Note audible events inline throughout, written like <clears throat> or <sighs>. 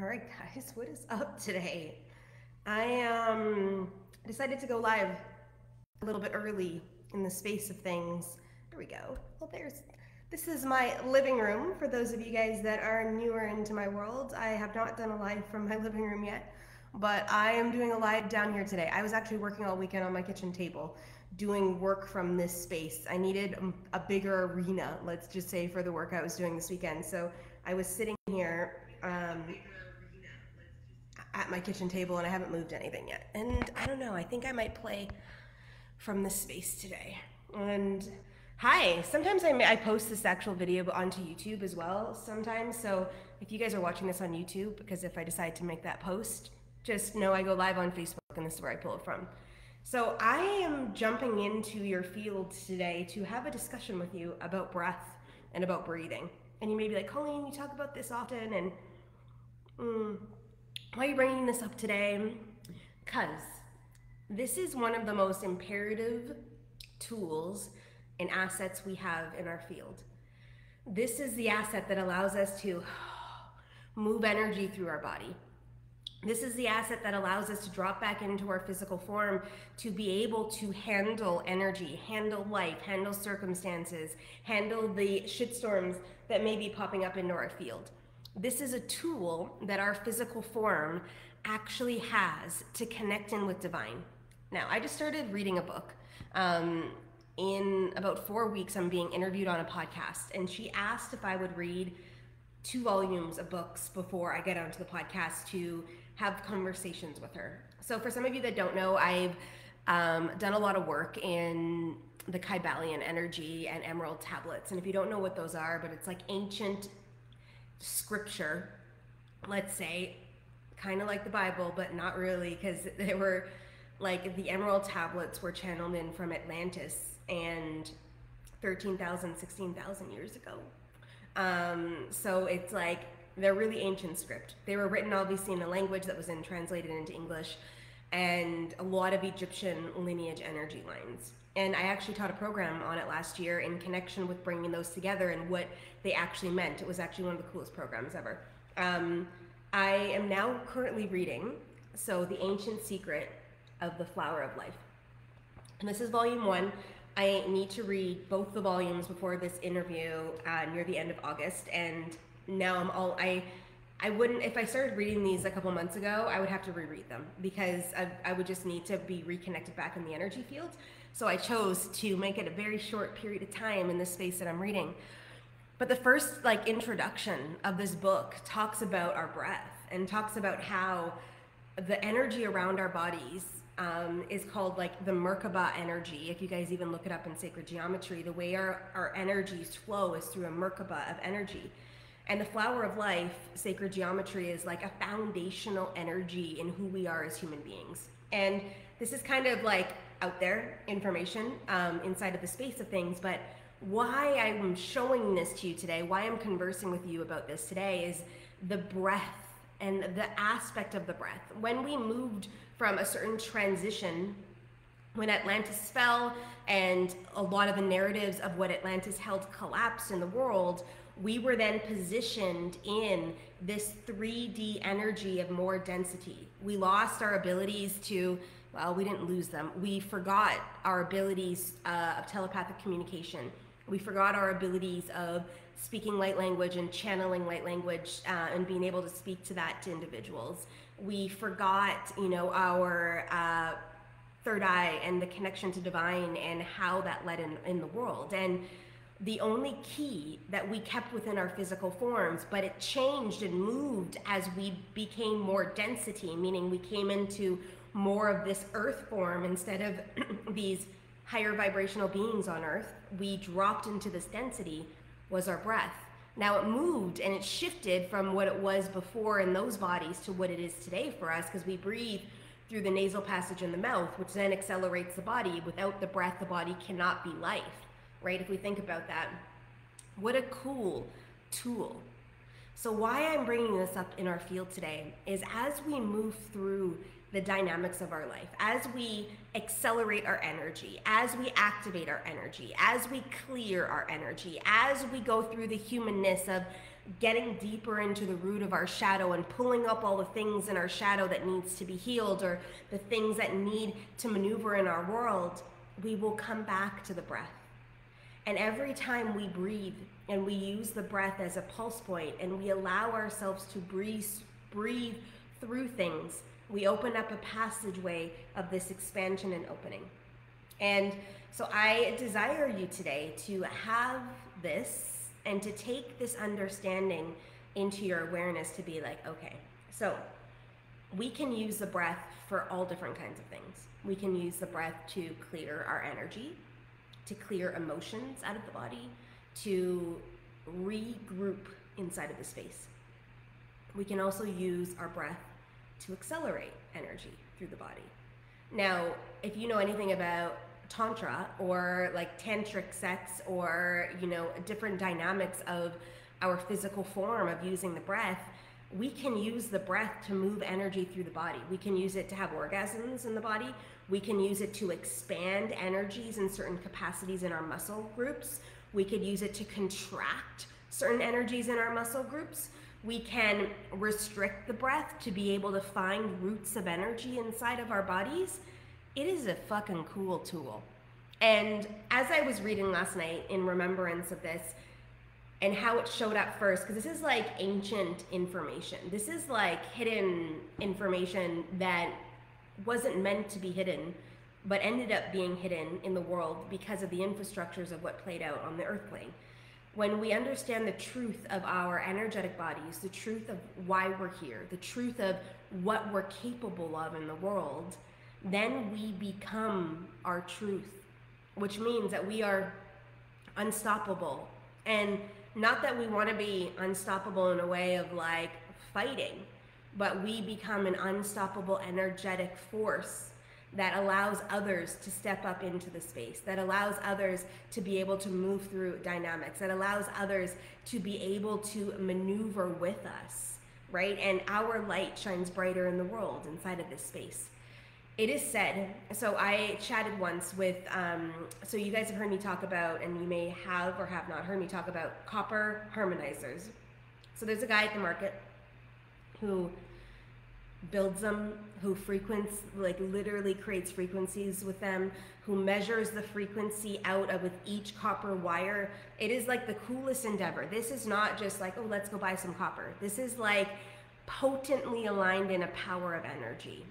All right, guys, what is up today? I um decided to go live a little bit early in the space of things. There we go. Well, there's this is my living room for those of you guys that are newer into my world. I have not done a live from my <laughs> living room yet, but I am doing a live down here today. I was actually working all weekend on my kitchen table doing work from this space. I needed a bigger arena, let's just say, for the work I was doing this weekend. So I was sitting here um, at my kitchen table and I haven't moved anything yet. And I don't know, I think I might play from this space today. And Hi, sometimes I, I post this actual video onto YouTube as well sometimes. So if you guys are watching this on YouTube, because if I decide to make that post, just know I go live on Facebook and this is where I pull it from. So I am jumping into your field today to have a discussion with you about breath and about breathing. And you may be like, Colleen, you talk about this often, and mm, why are you bringing this up today? Because this is one of the most imperative tools and assets we have in our field. This is the asset that allows us to <sighs> move energy through our body. This is the asset that allows us to drop back into our physical form to be able to handle energy, handle life, handle circumstances, handle the shitstorms that may be popping up into our field. This is a tool that our physical form actually has to connect in with divine. Now, I just started reading a book. Um, in about four weeks, I'm being interviewed on a podcast, and she asked if I would read two volumes of books before I get onto the podcast to have conversations with her. So, for some of you that don't know, I've um, done a lot of work in the Kybalion energy and emerald tablets. And if you don't know what those are, but it's like ancient scripture, let's say, kind of like the Bible, but not really, because <laughs> they were like the emerald tablets were channeled in from Atlantis and 13,000, 16,000 years ago. Um, so it's like they're really ancient script. They were written obviously in a language that was then translated into English and a lot of Egyptian lineage energy lines. And I actually taught a program on it last year in connection with bringing those together and what they actually meant. It was actually one of the coolest programs ever. Um, I am now currently reading, so The Ancient Secret of the Flower of Life. And this is volume one. I need to read both the volumes before this interview uh, near the end of August, and now I'm all I. I wouldn't if I started reading these a couple months ago. I would have to reread them because I, I would just need to be reconnected back in the energy field. So I chose to make it a very short period of time in the space that I'm reading. But the first like introduction of this book talks about our breath and talks about how the energy around our bodies um, is called like the Merkaba energy. If you guys even look it up in sacred geometry, the way our, our energies flow is through a Merkaba of energy. And the flower of life, sacred geometry, is like a foundational energy in who we are as human beings. And this is kind of like out there information um, inside of the space of things, but why I'm showing this to you today, why I'm conversing with you about this today is the breath and the aspect of the breath. When we moved from a certain transition, when Atlantis fell and a lot of the narratives of what Atlantis held collapsed in the world, we were then positioned in this 3D energy of more density. We lost our abilities to, well, we didn't lose them. We forgot our abilities uh, of telepathic communication. We forgot our abilities of speaking light language and channeling light language uh, and being able to speak to that to individuals. We forgot, you know, our uh, third eye and the connection to divine and how that led in, in the world. And the only key that we kept within our physical forms, but it changed and moved as we became more density, meaning we came into more of this earth form instead of <clears throat> these higher vibrational beings on earth. We dropped into this density was our breath. Now it moved and it shifted from what it was before in those bodies to what it is today for us because we breathe through the nasal passage in the mouth, which then accelerates the body. Without the breath, the body cannot be life, right? If we think about that, what a cool tool. So, why I'm bringing this up in our field today is as we move through the dynamics of our life, as we accelerate our energy, as we activate our energy, as we clear our energy, as we go through the humanness of getting deeper into the root of our shadow and pulling up all the things in our shadow that needs to be healed or the things that need to maneuver in our world, we will come back to the breath. And every time we breathe and we use the breath as a pulse point and we allow ourselves to breathe, breathe through things, we open up a passageway of this expansion and opening. And so I desire you today to have this and to take this understanding into your awareness to be like, okay, so we can use the breath for all different kinds of things. We can use the breath to clear our energy, to clear emotions out of the body, to regroup inside of the space. We can also use our breath to accelerate energy through the body. Now, if you know anything about tantra or like tantric sex or you know different dynamics of our physical form of using the breath we can use the breath to move energy through the body. We can use it to have orgasms in the body. We can use it to expand energies in certain capacities in our muscle groups. We could use it to contract certain energies in our muscle groups. We can restrict the breath to be able to find roots of energy inside of our bodies. It is a fucking cool tool. And as I was reading last night in remembrance of this and how it showed up first, because this is like ancient information, this is like hidden information that wasn't meant to be hidden, but ended up being hidden in the world because of the infrastructures of what played out on the earth plane. When we understand the truth of our energetic bodies, the truth of why we're here, the truth of what we're capable of in the world, then we become our truth, which means that we are unstoppable. And not that we want to be unstoppable in a way of like fighting, but we become an unstoppable energetic force that allows others to step up into the space, that allows others to be able to move through dynamics, that allows others to be able to maneuver with us, right? And our light shines brighter in the world inside of this space it is said so i chatted once with um, so you guys have heard me talk about and you may have or have not heard me talk about copper harmonizers. So there's a guy at the market who builds them who frequents like literally creates frequencies with them who measures the frequency out of with each copper wire. It is like the coolest endeavor. This is not just like oh let's go buy some copper. This is like potently aligned in a power of energy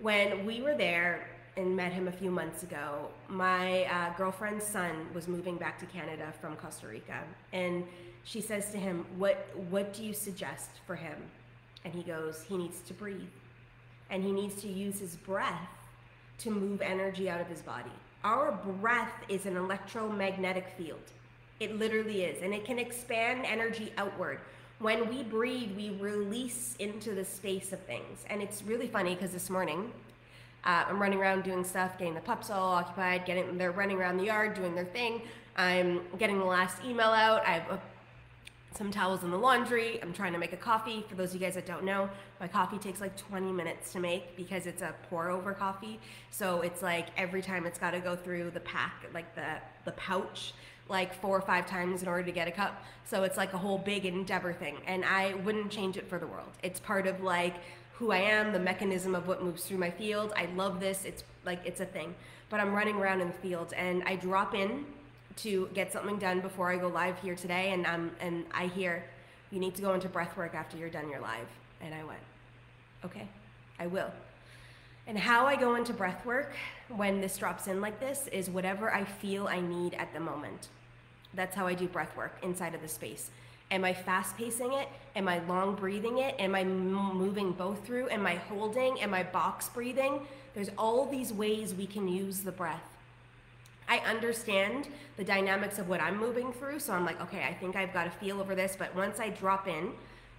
when we were there and met him a few months ago, my uh, girlfriend's son was moving back to Canada from Costa Rica, and she says to him, "What what do you suggest for him?" And he goes, "He needs to breathe, and he needs to use his breath to move energy out of his body. Our breath is an electromagnetic field. It literally is, and it can expand energy outward." When we breathe, we release into the space of things. And it's really funny because this morning, uh, I'm running around doing stuff, getting the pups all occupied, getting they're running around the yard doing their thing. I'm getting the last email out. I have uh, some towels in the laundry. I'm trying to make a coffee. For those of you guys that don't know, my coffee takes like 20 minutes to make because it's a pour over coffee. So it's like every time it's got to go through the pack, like the the pouch like four or five times in order to get a cup. So it's like a whole big endeavor thing. And I wouldn't change it for the world. It's part of like who I am, the mechanism of what moves through my field. I love this. It's like it's a thing. But I'm running around in the field and I drop in to get something done before I go live here today and I'm and I hear you need to go into breath work after you're done your live. And I went, okay, I will. And how I go into breath work when this drops in like this is whatever I feel I need at the moment. That's how I do breath work inside of the space. Am I fast pacing it? Am I long breathing it? Am I moving both through? Am I holding? Am I box breathing? There's all these ways we can use the breath. I understand the dynamics of what I'm moving through, so I'm like, okay, I think I've got a feel over this, but once I drop in,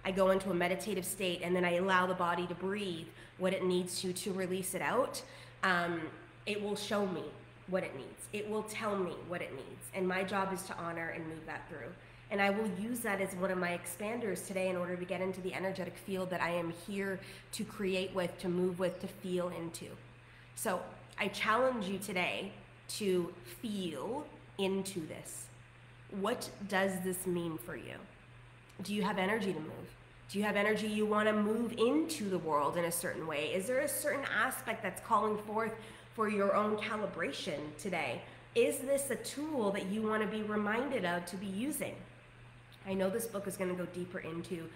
I go into a meditative state and then I allow the body to breathe what it needs to to release it out. Um, it will show me what it needs. It will tell me what it needs. And my job is to honor and move that through. And I will use that as one of my expanders today in order to get into the energetic field that I am here to create with, to move with, to feel into. So I challenge you today to feel into this. What does this mean for you? Do you have energy to move? Do you have energy you want to move into the world in a certain way? Is there a certain aspect that's calling forth for your own calibration today? Is this a tool that you want to be reminded of to be using? I know this book is going to go deeper into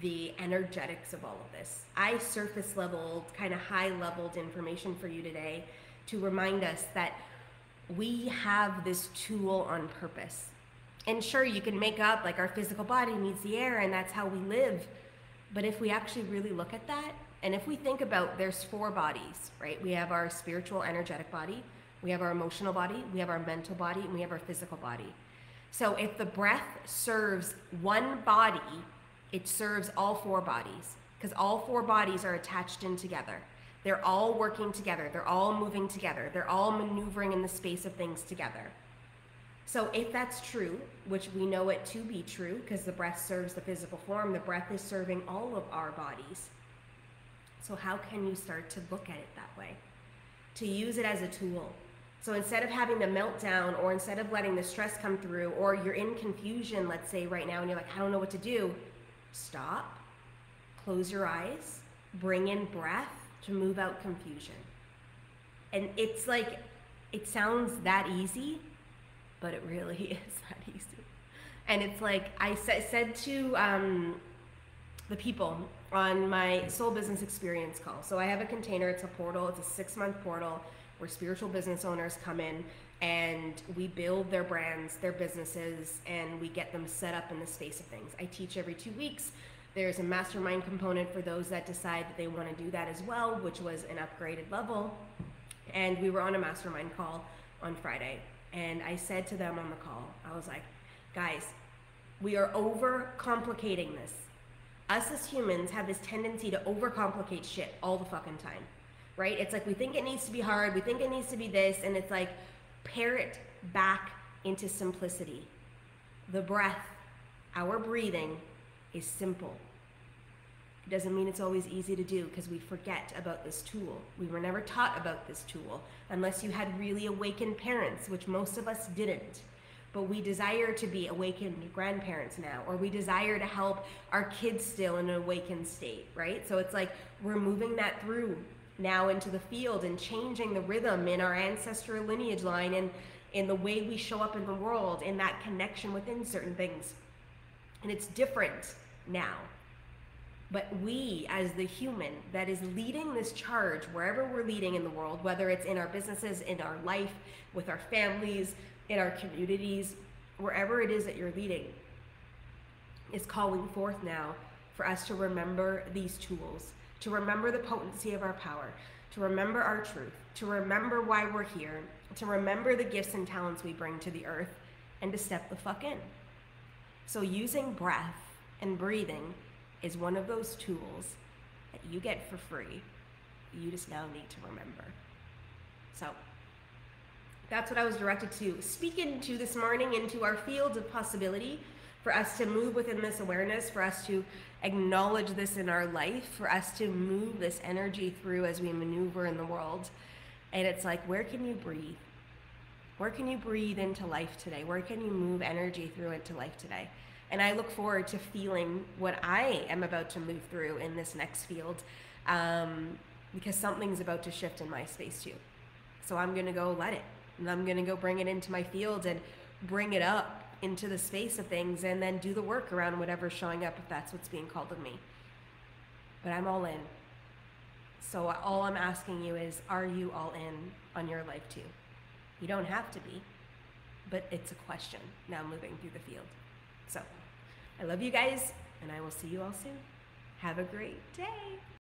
the energetics of all of this. I surface leveled, kind of high leveled information for you today to remind us that we have this tool on purpose. And sure, you can make up like our physical body needs the air and that's how we live. But if we actually really look at that, and if we think about there's four bodies, right? We have our spiritual, energetic body, we have our emotional body, we have our mental body, and we have our physical body. So if the breath serves one body, it serves all four bodies because all four bodies are attached in together. They're all working together. They're all moving together. They're all maneuvering in the space of things together. So if that's true, which we know it to be true because the breath serves the physical form, the breath is serving all of our bodies. So how can you start to look at it that way? To use it as a tool. So instead of having the meltdown or instead of letting the stress come through or you're in confusion, let's say right now, and you're like, I don't know what to do, stop, close your eyes, bring in breath to move out confusion. And it's like, it sounds that easy, but it really <laughs> is that easy. And it's like I sa- said to um, the people on my soul business experience call. So I have a container, it's a portal, it's a six month portal where spiritual business owners come in and we build their brands, their businesses, and we get them set up in the space of things. I teach every two weeks. There's a mastermind component for those that decide that they want to do that as well, which was an upgraded level. And we were on a mastermind call on Friday. And I said to them on the call, I was like, guys, we are over complicating this. Us as humans have this tendency to overcomplicate shit all the fucking time, right? It's like we think it needs to be hard, we think it needs to be this, and it's like, pare it back into simplicity. The breath, our breathing, is simple. It doesn't mean it's always easy to do because we forget about this tool. We were never taught about this tool unless you had really awakened parents, which most of us didn't. But we desire to be awakened grandparents now, or we desire to help our kids still in an awakened state, right? So it's like we're moving that through now into the field and changing the rhythm in our ancestral lineage line and in the way we show up in the world, in that connection within certain things. And it's different now. But we, as the human that is leading this charge, wherever we're leading in the world, whether it's in our businesses, in our life, with our families, in our communities, wherever it is that you're leading, is calling forth now for us to remember these tools, to remember the potency of our power, to remember our truth, to remember why we're here, to remember the gifts and talents we bring to the earth, and to step the fuck in. So, using breath and breathing is one of those tools that you get for free. You just now need to remember. So, that's what I was directed to speak into this morning, into our fields of possibility, for us to move within this awareness, for us to acknowledge this in our life, for us to move this energy through as we maneuver in the world. And it's like, where can you breathe? Where can you breathe into life today? Where can you move energy through into life today? And I look forward to feeling what I am about to move through in this next field um, because something's about to shift in my space too. So I'm going to go let it. And I'm going to go bring it into my field and bring it up into the space of things and then do the work around whatever's showing up if that's what's being called of me. But I'm all in. So all I'm asking you is are you all in on your life too? You don't have to be, but it's a question now moving through the field. So I love you guys, and I will see you all soon. Have a great day.